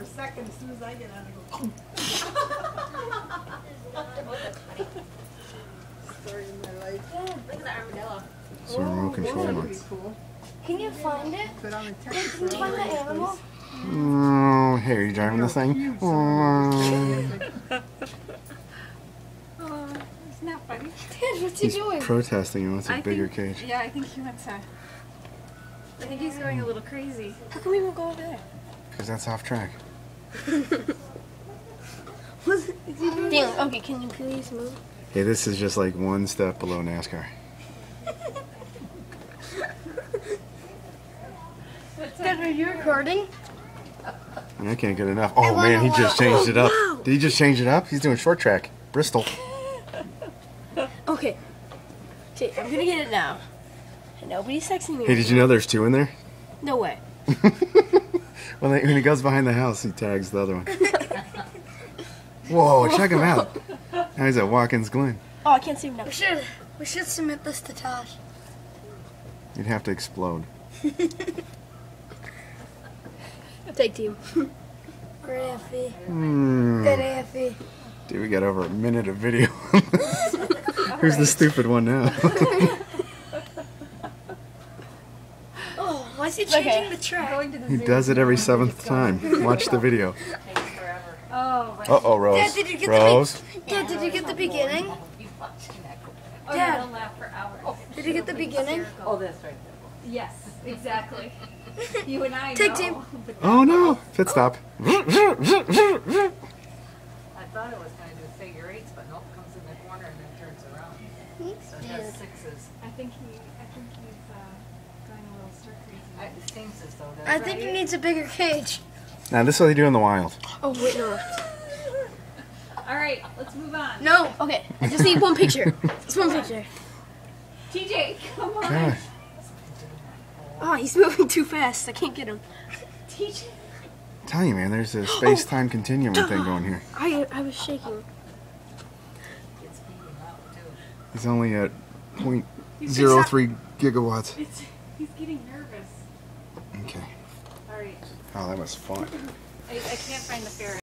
for a second. As soon as I get out, I go. Story of my life. Look at the armadillo. It's a remote oh, control That one. would be cool. Can you find it? Put on the Can text you find the animal? Oh, hey, are you driving this thing? Oh, Oh, isn't that funny? Dad, what's he he's doing? protesting. He wants a I bigger think, cage. Yeah, I think he wants to. I think he's going a little crazy. How come we won't go over there? Because that's off track. Damn, okay, can you please move? Hey, this is just like one step below NASCAR. Dad, are you recording? I can't get enough. Oh wanna man, he just changed it up. Oh, wow. Did he just change it up? He's doing short track. Bristol. Okay. Okay, I'm gonna get it now. And nobody's texting me. Hey, did you know there's two in there? No way. When, they, when he goes behind the house, he tags the other one. Whoa, check him out. Now he's at Watkins Glen. Oh, I can't see him now. We should we should submit this to Tosh. You'd have to explode. Take team. Great Effie. Hmm. Good Effie. Dude, we got over a minute of video. Who's the stupid one now? Oh, why is he changing Okay. the track? Going to the he zoo. does it every seventh time. Watch the video. Oh, my. Uh oh, Rose. Dad, did you get the Rose. Dad, did you get the beginning? Oh, Dad. yeah, laugh for hours. Did you get the beginning? Oh, that's right. there. Yes, exactly. You and I Take know. team. but Oh no! Pit stop. I thought it was going to do figure eights, but nope, comes in the corner and then turns around. So it has sixes. I think he, I think he's uh, going a little stir crazy. I, it seems as though I that's. think he needs a bigger cage. Now this is what they do in the wild. Oh, wait, no. All right, let's move on. No. Okay, I just need one picture. Just one picture. TJ, come on. Gosh. Oh, he's moving too fast. I can't get him. TJ. I'm telling you, man, there's a oh. space-time continuum thing going here. I I was shaking. It's speeding up too. He's only at 0.03 gigawatts. He's getting nervous. Okay. All right. Oh, that was fun. I, I can't find the ferret.